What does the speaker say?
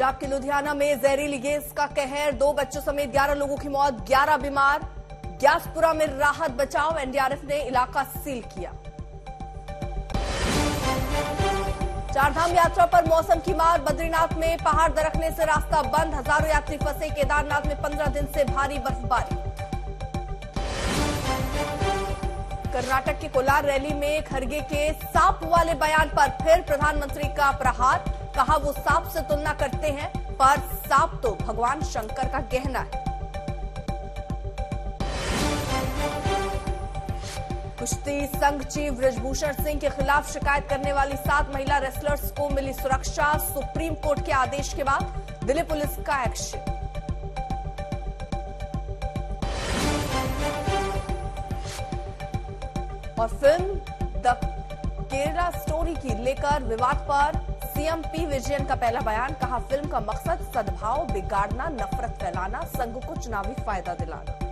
पंजाब के लुधियाना में जहरीली गैस का कहर, दो बच्चों समेत 11 लोगों की मौत 11 बीमार। ग्यासपुरा में राहत बचाव, एनडीआरएफ ने इलाका सील किया। चारधाम यात्रा पर मौसम की मार, बद्रीनाथ में पहाड़ दरकने से रास्ता बंद, हज़ारों यात्री फंसे, केदारनाथ में 15 दिन से भारी बर्फबारी। कर्नाटक के कोलार रैली में खरगे के सांप वाले बयान पर फिर प्रधानमंत्री का प्रहार। कहा, वो सांप से तुलना करते हैं, पर सांप तो भगवान शंकर का गहना है। कुश्ती संघ चीफ ब्रजभूषण सिंह के खिलाफ शिकायत करने वाली सात महिला रेसलर्स को मिली सुरक्षा सुप्रीम कोर्ट के आदेश के बाद दिल्ली पुलिस का एक्शन और फ़िल्म द केरला स्टोरी की लेकर विवाद पर सीएम पी विजयन का पहला बयान, कहा फ़िल्म का मकसद सद्भाव, बिगाड़ना, नफरत फैलाना, संघ को चुनावी फ़ायदा दिलाना।